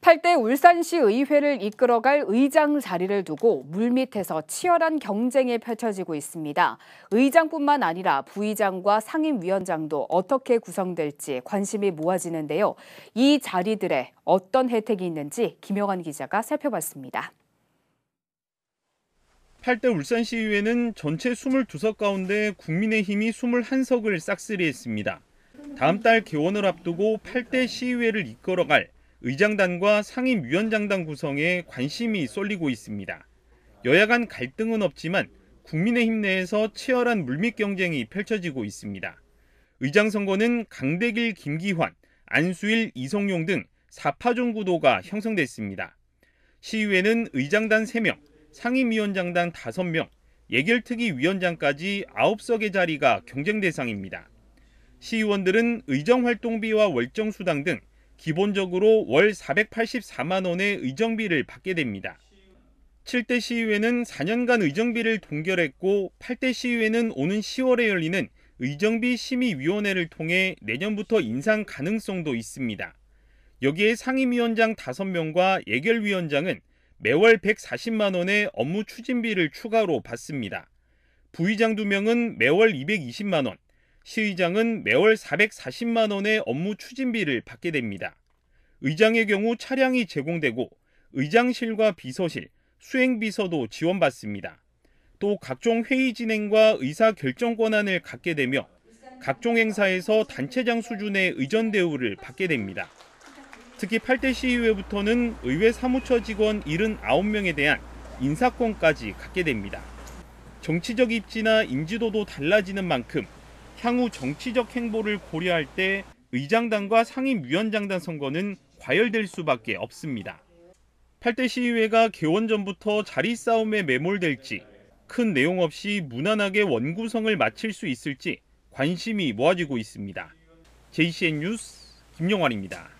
8대 울산시 의회를 이끌어갈 의장 자리를 두고 물밑에서 치열한 경쟁이 펼쳐지고 있습니다. 의장뿐만 아니라 부의장과 상임위원장도 어떻게 구성될지 관심이 모아지는데요. 이 자리들에 어떤 혜택이 있는지 김영환 기자가 살펴봤습니다. 8대 울산시의회는 전체 22석 가운데 국민의힘이 21석을 싹쓸이했습니다. 다음 달 개원을 앞두고 8대 시의회를 이끌어갈 의장단과 상임위원장단 구성에 관심이 쏠리고 있습니다. 여야 간 갈등은 없지만 국민의힘 내에서 치열한 물밑 경쟁이 펼쳐지고 있습니다. 의장 선거는 강대길, 김기환, 안수일, 이성용 등 4파종 구도가 형성됐습니다. 시의회는 의장단 3명, 상임위원장단 5명, 예결특위 위원장까지 9석의 자리가 경쟁 대상입니다. 시의원들은 의정활동비와 월정수당 등 기본적으로 월 484만 원의 의정비를 받게 됩니다. 7대 시의회는 4년간 의정비를 동결했고 8대 시의회는 오는 10월에 열리는 의정비 심의위원회를 통해 내년부터 인상 가능성도 있습니다. 여기에 상임위원장 5명과 예결위원장은 매월 140만 원의 업무 추진비를 추가로 받습니다. 부의장 2명은 매월 220만 원, 시의장은 매월 440만 원의 업무 추진비를 받게 됩니다. 의장의 경우 차량이 제공되고 의장실과 비서실, 수행비서도 지원받습니다. 또 각종 회의 진행과 의사 결정 권한을 갖게 되며 각종 행사에서 단체장 수준의 의전 대우를 받게 됩니다. 특히 8대 시의회부터는 의회 사무처 직원 79명에 대한 인사권까지 갖게 됩니다. 정치적 입지나 인지도도 달라지는 만큼 향후 정치적 행보를 고려할 때 의장단과 상임위원장단 선거는 과열될 수밖에 없습니다. 8대 시의회가 개원 전부터 자리 싸움에 매몰될지 큰 내용 없이 무난하게 원구성을 마칠 수 있을지 관심이 모아지고 있습니다. JCN 뉴스 김영환입니다.